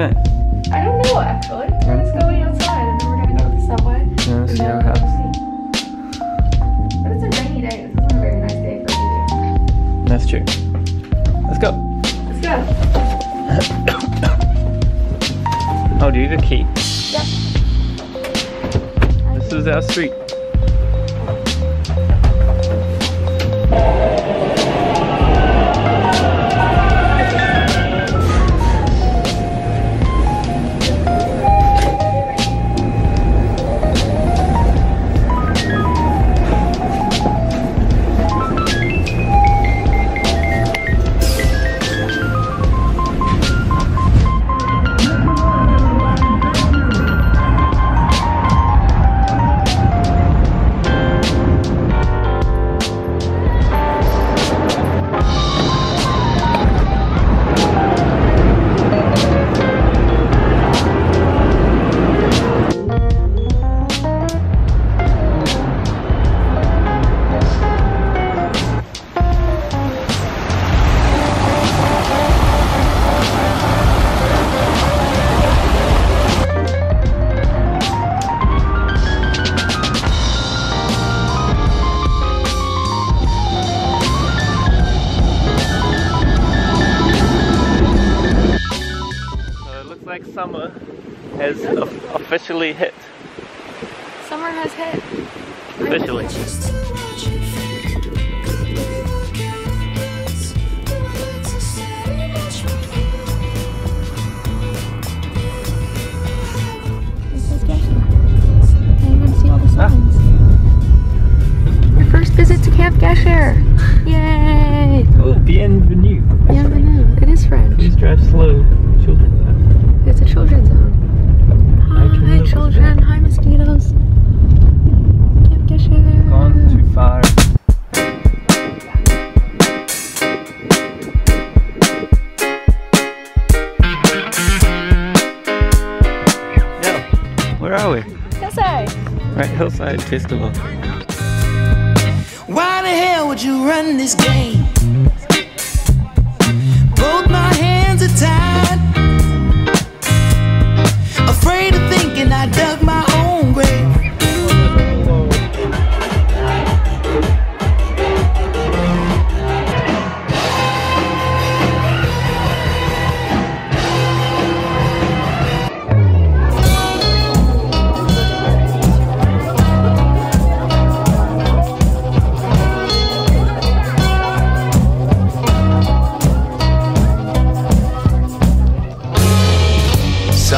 I don't know actually. We're just going outside and then we're gonna go to the subway. Yeah, see how it happens. But it's a rainy day. This isn't a very nice day for you. That's true. Let's go. Let's go. Oh, do you have a key? Yep. This is our street. Summer has officially hit. Summer has hit. Officially. Your first visit to Camp Gesher. Yay! Oh, bienvenue. Bienvenue. It is French. Please drive slow, children. It's a children's zone. Hi, Hi, children. children. Hi, mosquitoes. Camp Gesher. Gone too far. Yeah. Where are we? Hillside. Right, Hillside Festival. Why the hell would you run this game?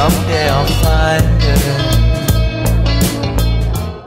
Someday I'll find her.